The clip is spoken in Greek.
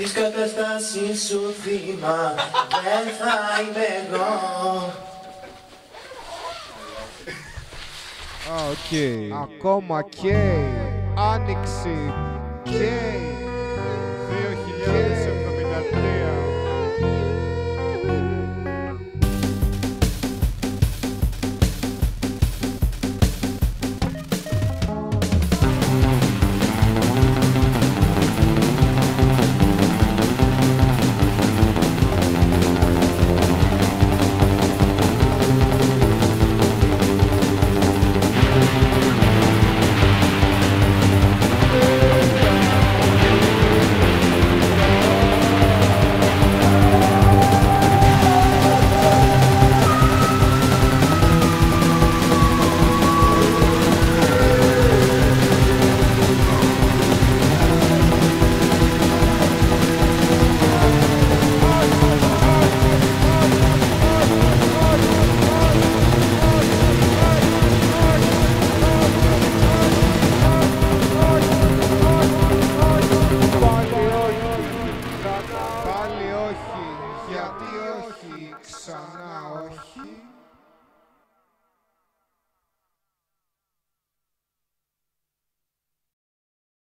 Της καταστάσης σου θύμα δεν θα είμαι εγώ. Α, οκ. Ακόμα και άνοιξη. Και γιατί όχι, ξανά όχι.